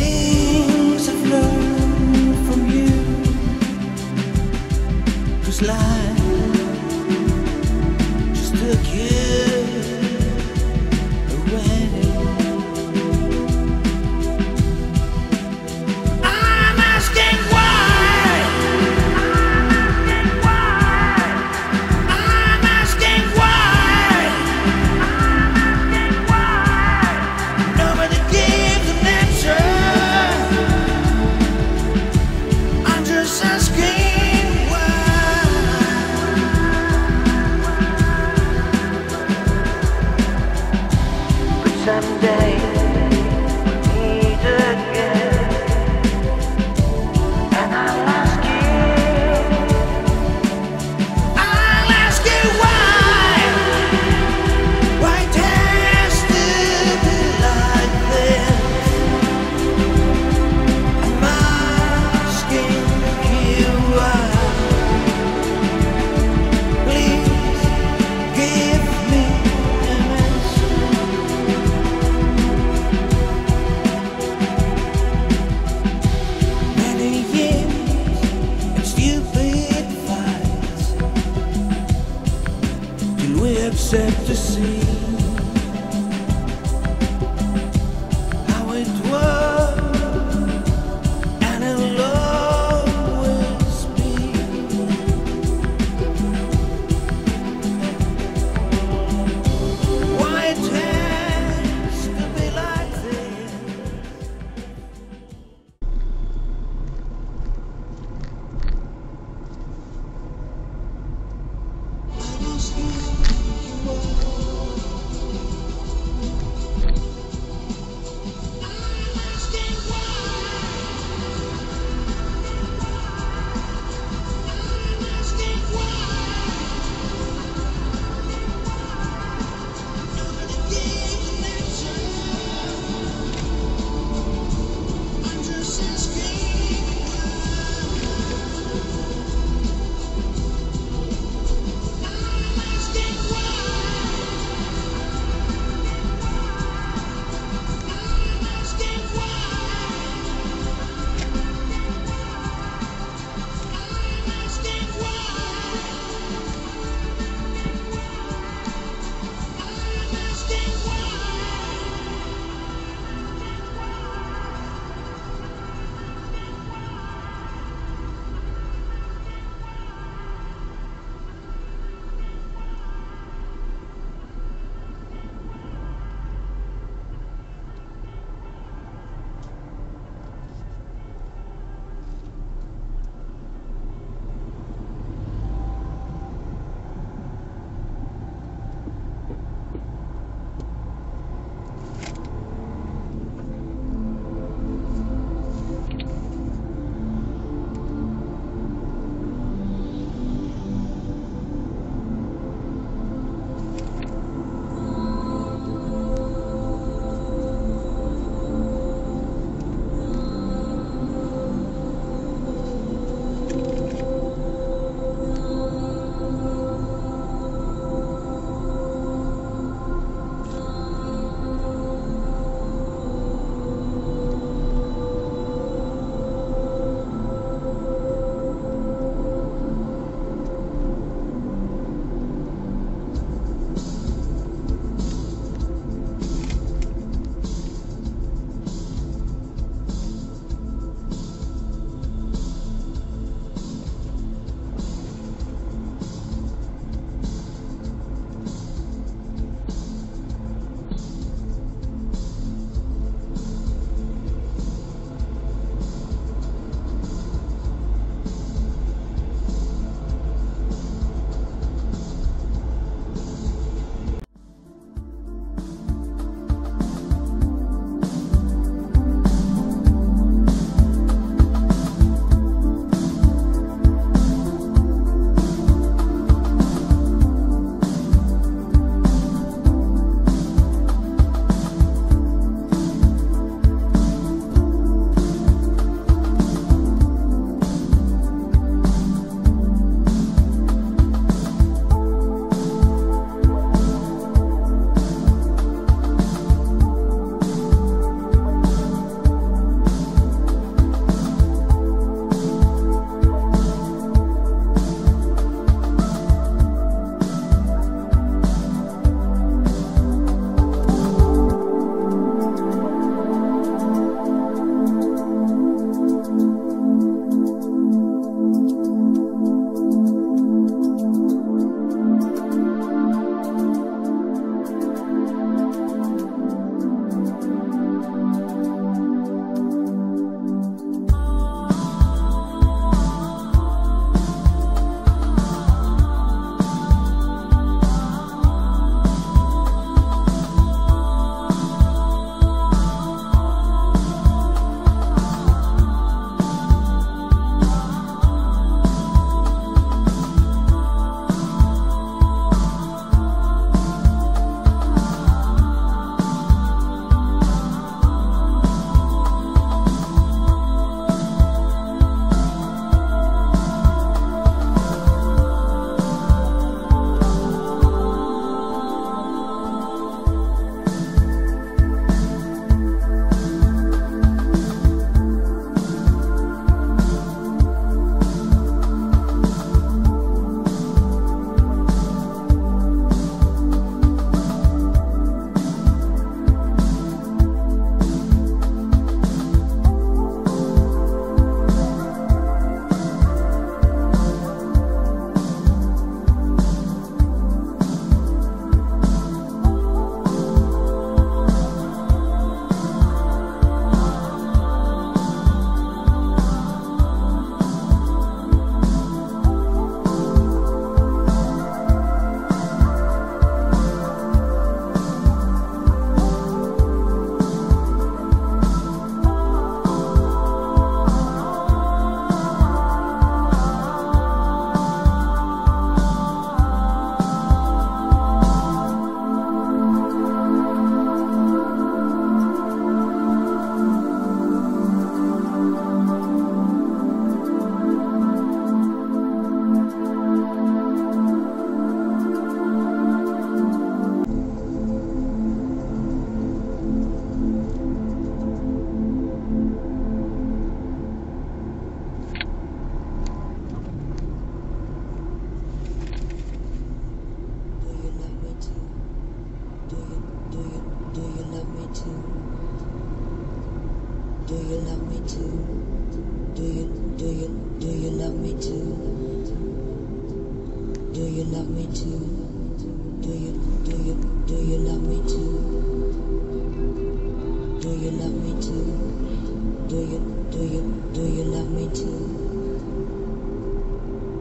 things I've learned from you. Cause life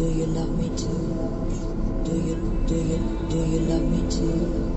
Do you love me too? Do you, do you, do you love me too?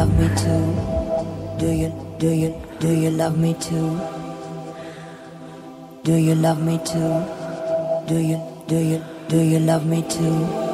love me too? Do you, do you, do you love me too? Do you love me too? Do you, do you, do you love me too?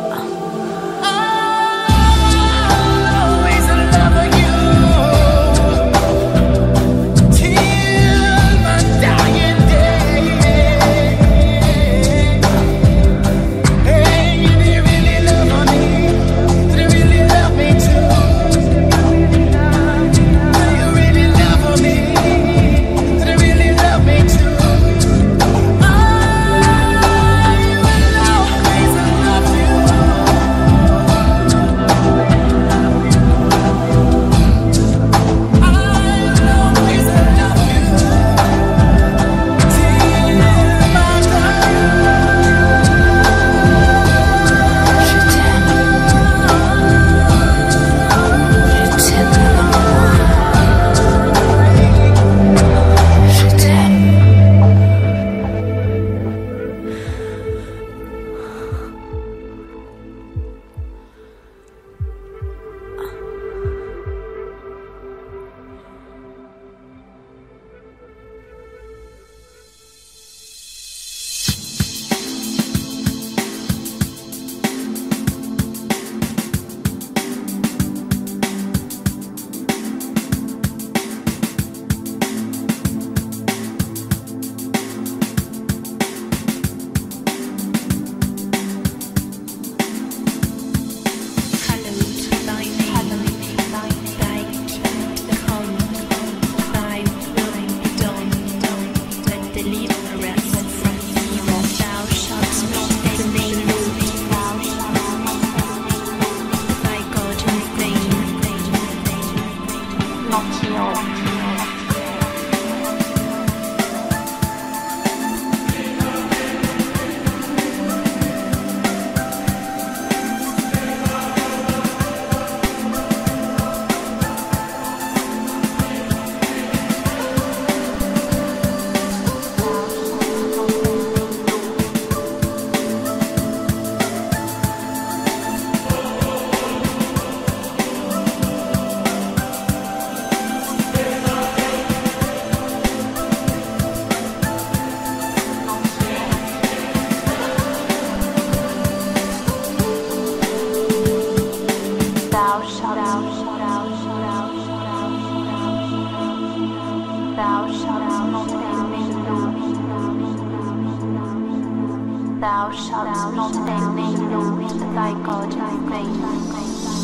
高山，高山，高。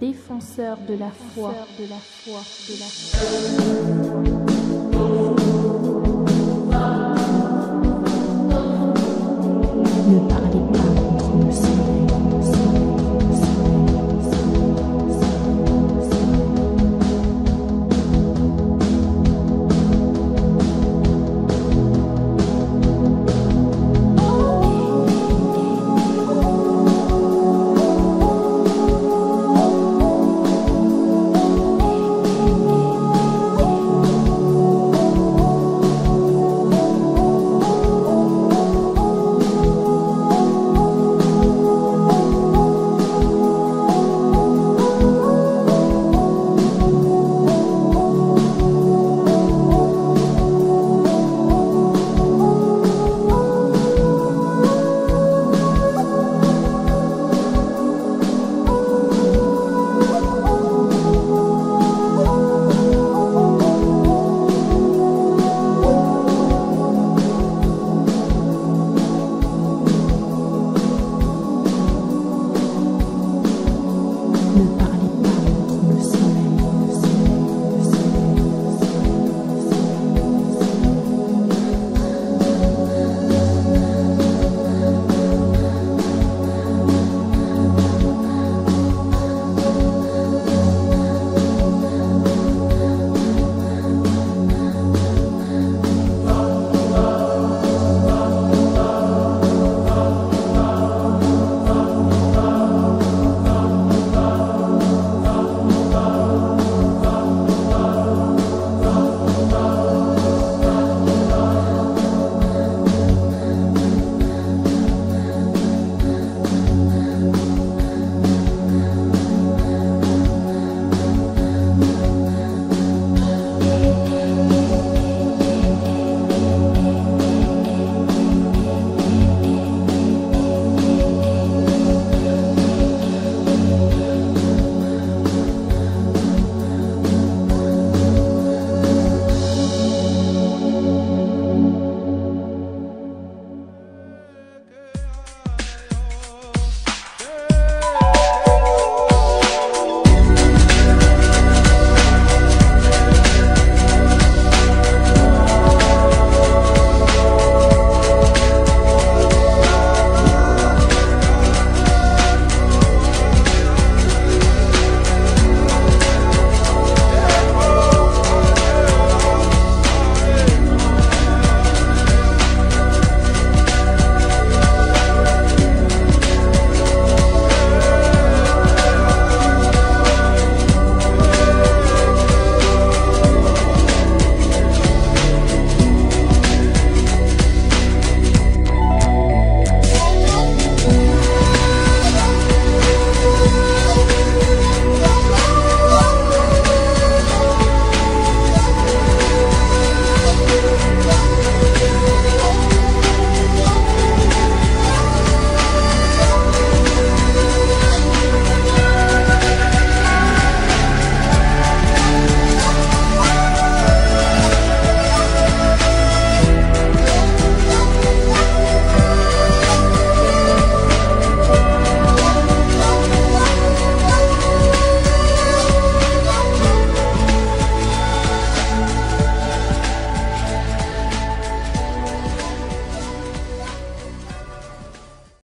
Défenseur de la foi, de la foi, de la foi.